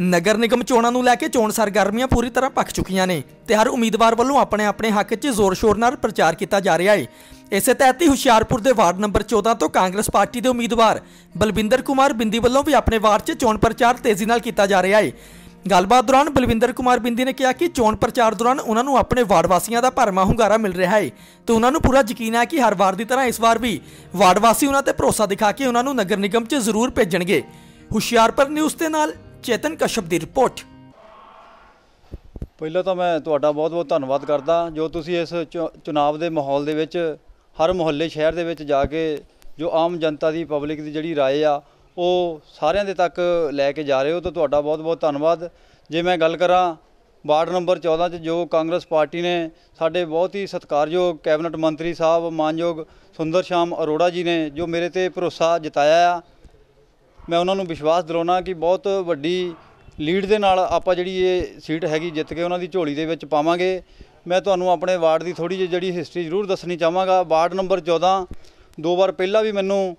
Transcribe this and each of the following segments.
ਨਗਰ ਨਿਗਮ ਚੋਣਾਂ ਨੂੰ ਲੈ ਕੇ ਚੋਣ ਸਰਗਰਮੀਆਂ ਪੂਰੀ ਤਰ੍ਹਾਂ ਪੱਕ ਚੁੱਕੀਆਂ ਨੇ ਤੇ ਹਰ ਉਮੀਦਵਾਰ ਵੱਲੋਂ ਆਪਣੇ ਆਪਣੇ ਹੱਕ 'ਚ ਜ਼ੋਰ-ਸ਼ੋਰ ਨਾਲ ਪ੍ਰਚਾਰ ਕੀਤਾ ਜਾ ਰਿਹਾ ਹੈ ਇਸੇ ਤਹਿਤ ਹੀ ਹੁਸ਼ਿਆਰਪੁਰ ਦੇ ਵਾਰਡ ਨੰਬਰ 14 ਤੋਂ ਕਾਂਗਰਸ ਪਾਰਟੀ ਦੇ ਉਮੀਦਵਾਰ ਬਲਵਿੰਦਰ ਕੁਮਾਰ ਬਿੰਦੀ ਵੱਲੋਂ ਵੀ ਆਪਣੇ ਵਾਰਡ 'ਚ ਚੋਣ ਪ੍ਰਚਾਰ ਤੇਜ਼ੀ ਨਾਲ ਕੀਤਾ ਜਾ ਰਿਹਾ ਹੈ ਗੱਲਬਾਤ ਦੌਰਾਨ ਬਲਵਿੰਦਰ ਕੁਮਾਰ ਬਿੰਦੀ ਨੇ ਕਿਹਾ ਕਿ ਚੋਣ ਪ੍ਰਚਾਰ ਦੌਰਾਨ ਉਹਨਾਂ ਨੂੰ ਆਪਣੇ ਵਾਰਡ ਵਾਸੀਆਂ ਦਾ ਭਰਮਾ ਹੁੰਗਾਰਾ ਮਿਲ ਰਿਹਾ ਹੈ ਤੇ ਉਹਨਾਂ ਨੂੰ ਪੂਰਾ ਯਕੀਨ ਹੈ ਕਿ ਹਰ ਵਾਰ ਦੀ ਤਰ੍ਹਾਂ ਇਸ ਵਾਰ ਵੀ ਵਾਰਡ ਵਾਸੀ ਉਹਨਾਂ ਤੇ ਭਰੋਸਾ ਦਿਖਾ ਕੇ ਉਹਨਾਂ ਨੂੰ ਨਗਰ ਨਿਗਮ 'ਚ ਜ਼ਰੂਰ ਭੇਜਣਗੇ। ਹੁਸ਼ਿਆਰਪੁਰ ਨਿਊਜ਼ ਦੇ ਨਾਲ ਚੇਤਨ ਕਸ਼ਪ ਦੀ ਰਿਪੋਰਟ ਪਹਿਲਾਂ ਤਾਂ ਮੈਂ ਤੁਹਾਡਾ ਬਹੁਤ-ਬਹੁਤ ਧੰਨਵਾਦ ਕਰਦਾ ਜੋ ਤੁਸੀਂ ਇਸ ਚੁ- ਚੁਣਾਵ ਦੇ ਮਾਹੌਲ ਦੇ ਵਿੱਚ ਹਰ ਮੁਹੱਲੇ ਸ਼ਹਿਰ ਦੇ ਵਿੱਚ ਜਾ ਕੇ ਜੋ ਆਮ ਜਨਤਾ ਦੀ ਪਬਲਿਕ ਦੀ ਜਿਹੜੀ رائے ਆ ਉਹ ਸਾਰਿਆਂ ਦੇ ਤੱਕ ਲੈ ਕੇ ਜਾ ਰਹੇ ਹੋ ਤਾਂ ਤੁਹਾਡਾ ਬਹੁਤ-ਬਹੁਤ ਧੰਨਵਾਦ ਜੇ ਮੈਂ ਗੱਲ ਕਰਾਂ ਵਾਰਡ ਨੰਬਰ 14 'ਚ ਜੋ ਕਾਂਗਰਸ ਪਾਰਟੀ ਨੇ ਸਾਡੇ ਬਹੁਤ ਹੀ ਸਤਿਕਾਰਯੋਗ ਕੈਬਨਿਟ ਮੰਤਰੀ ਸਾਹਿਬ ਮਾਨਯੋਗ ਸੁੰਦਰ ਸ਼ਾਮ ਅਰੋੜਾ ਜੀ ਨੇ ਜੋ ਮੇਰੇ ਤੇ ਭਰੋਸਾ ਜਤਾਇਆ ਆ ਮੈਂ ਉਹਨਾਂ ਨੂੰ ਵਿਸ਼ਵਾਸ ਦਿਲਾਉਣਾ ਕਿ ਬਹੁਤ ਵੱਡੀ ਲੀਡ ਦੇ ਨਾਲ ਆਪਾਂ ਜਿਹੜੀ ਇਹ ਸੀਟ ਹੈਗੀ ਜਿੱਤ ਕੇ ਉਹਨਾਂ ਦੀ ਝੋਲੀ ਦੇ ਵਿੱਚ ਪਾਵਾਂਗੇ। ਮੈਂ ਤੁਹਾਨੂੰ ਆਪਣੇ ਵਾਰਡ ਦੀ ਥੋੜੀ ਜਿਹੀ ਜਿਹੜੀ ਹਿਸਟਰੀ ਜ਼ਰੂਰ ਦੱਸਣੀ ਚਾਹਾਂਗਾ। ਵਾਰਡ ਨੰਬਰ 14 ਦੋ ਵਾਰ ਪਹਿਲਾਂ ਵੀ ਮੈਨੂੰ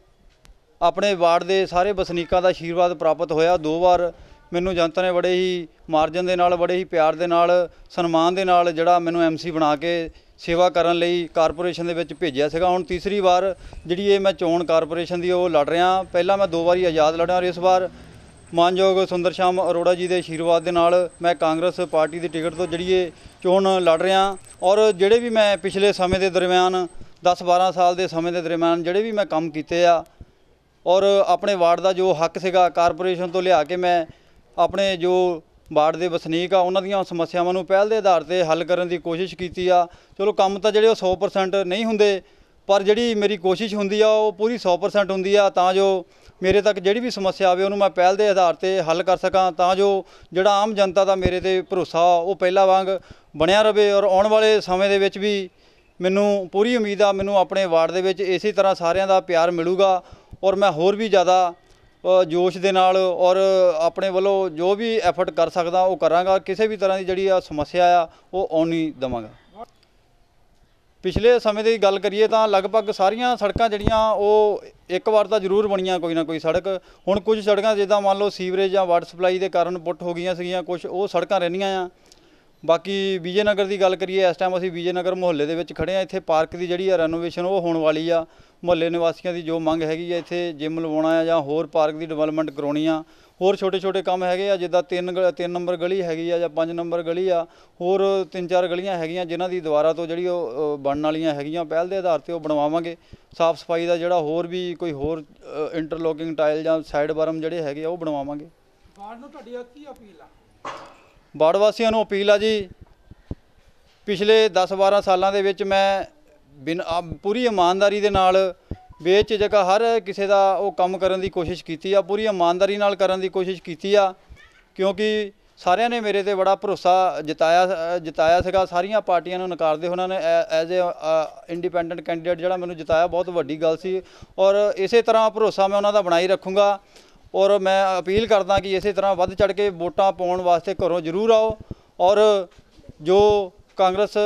ਆਪਣੇ ਵਾਰਡ ਦੇ ਸਾਰੇ ਵਸਨੀਕਾਂ ਦਾ ਆਸ਼ੀਰਵਾਦ ਪ੍ਰਾਪਤ ਹੋਇਆ। ਦੋ ਵਾਰ ਮੈਨੂੰ ਜਨਤਾ ਨੇ ਬੜੇ ਹੀ ਮਾਰਜਨ ਦੇ ਨਾਲ, ਬੜੇ ਹੀ ਪਿਆਰ ਦੇ ਨਾਲ, ਸਨਮਾਨ ਦੇ ਨਾਲ ਜਿਹੜਾ ਮੈਨੂੰ ਐਮਸੀ ਬਣਾ ਕੇ ਸੇਵਾ ਕਰਨ ਲਈ ਕਾਰਪੋਰੇਸ਼ਨ ਦੇ ਵਿੱਚ ਭੇਜਿਆ ਸੀਗਾ। ਹੁਣ ਤੀਸਰੀ ਵਾਰ ਜਿਹੜੀ ਇਹ ਮੈਂ ਚੋਣ ਕਾਰਪੋਰੇਸ਼ਨ ਦੀ ਉਹ ਲੜ ਰਿਹਾ ਪਹਿਲਾਂ ਮੈਂ ਦੋ ਵਾਰੀ ਆਜ਼ਾਦ ਲੜਿਆ ਔਰ ਇਸ ਵਾਰ ਮਾਨਯੋਗ ਸੁੰਦਰ ਸ਼ਾਮ ਅਰੋੜਾ ਜੀ ਦੇ ਆਸ਼ੀਰਵਾਦ ਦੇ ਨਾਲ ਮੈਂ ਕਾਂਗਰਸ ਪਾਰਟੀ ਦੀ ਟਿਕਟ ਤੋਂ ਜਿਹੜੀ ਇਹ ਚੋਣ ਲੜ ਰਿਹਾ ਔਰ ਜਿਹੜੇ ਵੀ ਮੈਂ ਪਿਛਲੇ ਸਮੇਂ ਦੇ ਦਰਮਿਆਨ 10-12 ਸਾਲ ਦੇ ਸਮੇਂ ਦੇ ਦਰਮਿਆਨ ਜਿਹੜੇ ਵੀ ਮੈਂ ਕੰਮ ਕੀਤੇ ਆ ਔਰ ਆਪਣੇ ਵਾਰਡ ਦਾ ਜੋ ਹੱਕ ਸੀਗਾ ਕਾਰਪੋਰੇਸ਼ਨ ਤੋਂ ਲਿਆ ਕੇ ਮੈਂ ਆਪਣੇ ਜੋ ਵਾਰਡ ਦੇ ਵਸਨੀਕ ਆ, ਉਹਨਾਂ ਦੀਆਂ ਸਮੱਸਿਆਵਾਂ ਨੂੰ ਪਹਿਲ ਦੇ ਆਧਾਰ ਤੇ ਹੱਲ ਕਰਨ ਦੀ ਕੋਸ਼ਿਸ਼ ਕੀਤੀ ਆ। ਚਲੋ ਕੰਮ ਤਾਂ ਜਿਹੜੇ ਉਹ 100% ਨਹੀਂ ਹੁੰਦੇ, ਪਰ ਜਿਹੜੀ ਮੇਰੀ ਕੋਸ਼ਿਸ਼ ਹੁੰਦੀ ਆ, ਉਹ ਪੂਰੀ 100% ਹੁੰਦੀ ਆ। ਤਾਂ ਜੋ ਮੇਰੇ ਤੱਕ ਜਿਹੜੀ ਵੀ ਸਮੱਸਿਆ ਆਵੇ, ਉਹਨੂੰ ਮੈਂ ਪਹਿਲ ਦੇ ਆਧਾਰ ਤੇ ਹੱਲ ਕਰ ਸਕਾਂ। ਤਾਂ ਜੋ ਜਿਹੜਾ ਆਮ ਜਨਤਾ ਦਾ ਮੇਰੇ ਤੇ ਭਰੋਸਾ, ਉਹ ਪਹਿਲਾਂ ਵਾਂਗ ਬਣਿਆ ਰਵੇ ਔਰ ਆਉਣ ਵਾਲੇ ਸਮੇਂ ਦੇ ਵਿੱਚ ਵੀ ਮੈਨੂੰ ਪੂਰੀ ਉਮੀਦ ਆ, ਮੈਨੂੰ ਆਪਣੇ ਵਾਰਡ ਦੇ ਵਿੱਚ ਇਸੇ ਤਰ੍ਹਾਂ ਸਾਰਿਆਂ ਦਾ ਪਿਆਰ ਮਿਲੂਗਾ। ਔਰ ਮੈਂ ਹੋਰ ਵੀ ਜ਼ਿਆਦਾ ਜੋਸ਼ ਦੇ ਨਾਲ ਔਰ ਆਪਣੇ ਵੱਲੋਂ ਜੋ ਵੀ ਐਫਰਟ ਕਰ ਸਕਦਾ ਉਹ ਕਰਾਂਗਾ। ਕਿਸੇ ਵੀ ਤਰ੍ਹਾਂ ਦੀ ਜਿਹੜੀ ਆ ਸਮੱਸਿਆ ਆ, ਉਹ ਆਉਣ ਨਹੀਂ ਦੇਵਾਂਗਾ। ਪਿਛਲੇ ਸਮੇਂ ਦੀ ਗੱਲ ਕਰੀਏ ਤਾਂ ਲਗਭਗ ਸਾਰੀਆਂ ਸੜਕਾਂ ਜਿਹੜੀਆਂ, ਉਹ ਇੱਕ ਵਾਰ ਤਾਂ ਜ਼ਰੂਰ ਬਣੀਆਂ ਕੋਈ ਨਾ ਕੋਈ ਸੜਕ। ਹੁਣ ਕੁਝ ਸੜਕਾਂ, ਜਿੱਦਾਂ ਮੰਨ ਲਓ ਸੀਵਰੇਜ ਜਾਂ ਵਾਟਰ ਸਪਲਾਈ ਦੇ ਕਾਰਨ ਪੁੱਟ ਹੋ ਗਈਆਂ ਸੀਗੀਆਂ ਕੁਝ ਉਹ ਸੜਕਾਂ ਰਹਿੰਦੀਆਂ ਆ। ਬਾਕੀ ਵਿਜੇ ਨਗਰ ਦੀ ਗੱਲ ਕਰੀਏ, ਇਸ ਟਾਈਮ ਅਸੀਂ ਵਿਜੇ ਨਗਰ ਮੁਹੱਲੇ ਦੇ ਵਿੱਚ ਖੜੇ ਆ ਇੱਥੇ ਪਾਰਕ ਦੀ ਜਿਹੜੀ ਆ ਰੈਨੋਵੇਸ਼ਨ ਉਹ ਹੋਣ ਵਾਲੀ ਆ। ਮੁਹੱਲੇ ਨਿਵਾਸੀਆਂ ਦੀ ਜੋ ਮੰਗ ਹੈਗੀ ਆ, ਇੱਥੇ ਜਿਮ ਲਵਾਉਣਾ ਆ ਜਾਂ ਹੋਰ ਪਾਰਕ ਦੀ ਡਿਵੈਲਪਮੈਂਟ ਕਰਾਉਣੀ ਆ। ਹੋਰ ਛੋਟੇ ਛੋਟੇ ਕੰਮ ਹੈਗੇ ਆ, ਜਿੱਦਾਂ ਤਿੰਨ ਗ- ਤਿੰਨ ਨੰਬਰ ਗਲੀ ਹੈਗੀ ਆ ਜਾਂ ਪੰਜ ਨੰਬਰ ਗਲੀ ਆ। ਹੋਰ ਤਿੰਨ ਚਾਰ ਗਲੀਆਂ ਹੈਗੀਆਂ, ਜਿਨ੍ਹਾਂ ਦੀ ਦੁਆਰਾ ਤੋਂ ਜਿਹੜੀ ਉਹ ਬਣਨ ਵਾਲੀਆਂ ਹੈਗੀਆਂ। ਪਹਿਲ ਦੇ ਆਧਾਰ ਤੇ ਉਹ ਬਣਵਾਵਾਂਗੇ। ਸਾਫ਼ ਸਫ਼ਾਈ ਦਾ ਜਿਹੜਾ ਹੋਰ ਵੀ ਕੋਈ ਹੋਰ ਇੰਟਰਲੋਕਿੰਗ ਟਾਇਲ ਜਾਂ ਸਾਈਡ ਬਾਰਮ ਜਿਹੜੇ ਹੈਗੇ ਆ, ਉਹ ਬਣਵਾਵਾਂਗੇ। ਵਾਰਡ ਨੂੰ ਤੁਹਾਡੀ ਕੀ ਅਪੀਲ ਆ? ਵਾਰਡ ਵਾਸੀਆਂ ਨੂੰ ਅਪੀਲ ਆ ਜੀ, ਪਿਛਲੇ 10-12 ਸਾਲਾਂ ਦੇ ਵਿੱਚ ਮੈਂ ਬਿਨ ਪੂਰੀ ਇਮਾਨਦਾਰੀ ਦੇ ਨਾਲ ਵੇਚ ਜਗ੍ਹਾ ਹਰ ਕਿਸੇ ਦਾ ਉਹ ਕੰਮ ਕਰਨ ਦੀ ਕੋਸ਼ਿਸ਼ ਕੀਤੀ ਆ, ਪੂਰੀ ਇਮਾਨਦਾਰੀ ਨਾਲ ਕਰਨ ਦੀ ਕੋਸ਼ਿਸ਼ ਕੀਤੀ ਆ, ਕਿਉਂਕਿ ਸਾਰਿਆਂ ਨੇ ਮੇਰੇ ਤੇ ਬੜਾ ਭਰੋਸਾ ਜਤਾਇਆ, ਜਿਤਾਇਆ ਸੀਗਾ, ਸਾਰੀਆਂ ਪਾਰਟੀਆਂ ਨੂੰ ਨਕਾਰਦੇ ਉਹਨਾਂ ਨੇ ਐਜ਼ ਅ, ਇੰਡੀਪੈਂਡੈਂਟ ਕੈਂਡੀਡੇਟ ਜਿਹੜਾ ਮੈਨੂੰ ਜਿਤਾਇਆ, ਬਹੁਤ ਵੱਡੀ ਗੱਲ ਸੀ ਔਰ ਇਸੇ ਤਰ੍ਹਾਂ ਭਰੋਸਾ ਮੈਂ ਉਹਨਾਂ ਦਾ ਬਣਾਈ ਰੱਖੂੰਗਾ। ਔਰ ਮੈਂ ਅਪੀਲ ਕਰਦਾ ਕਿ ਇਸੇ ਤਰ੍ਹਾਂ ਵੱਧ ਚੜ ਕੇ ਵੋਟਾਂ ਪਾਉਣ ਵਾਸਤੇ ਘਰੋਂ ਜ਼ਰੂਰ ਆਓ ਔਰ ਜੋ ਕਾਂਗਰਸ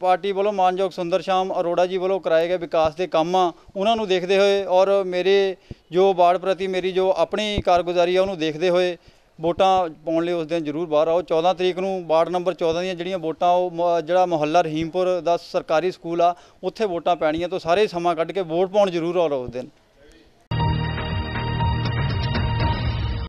ਪਾਰਟੀ ਵੱਲੋਂ ਮਾਨਯੋਗ ਸੁੰਦਰ ਸ਼ਾਮ ਅਰੋੜਾ ਜੀ ਵੱਲੋਂ ਕਰਾਏ ਗਏ ਵਿਕਾਸ ਦੇ ਕੰਮ ਆ, ਉਹਨਾਂ ਨੂੰ ਦੇਖਦੇ ਹੋਏ ਔਰ ਮੇਰੇ ਜੋ ਵਾਰਡ ਪ੍ਰਤੀ ਮੇਰੀ ਜੋ ਆਪਣੀ ਕਾਰਗੁਜ਼ਾਰੀ ਆ, ਉਹਨੂੰ ਦੇਖਦੇ ਹੋਏ ਵੋਟਾਂ ਪਾਉਣ ਲਈ ਉਸ ਦਿਨ ਜ਼ਰੂਰ ਬਾਹਰ ਆਓ। 14 ਤਰੀਕ ਨੂੰ ਵਾਰਡ ਨੰਬਰ 14 ਦੀਆਂ ਜਿਹੜੀਆਂ ਵੋਟਾਂ, ਉਹ ਮ- ਜਿਹੜਾ ਮੁਹੱਲਾ ਰਹੀਮਪੁਰ ਦਾ ਸਰਕਾਰੀ ਸਕੂਲ ਆ, ਉੱਥੇ ਵੋਟਾਂ ਪੈਣੀਆਂ ਤੋਂ ਸਾਰੇ ਸਮਾਂ ਕੱਢ ਕੇ ਵੋਟ ਪਾਉਣ ਜ਼ਰੂਰ ਆਓ ਉਸ ਦਿਨ।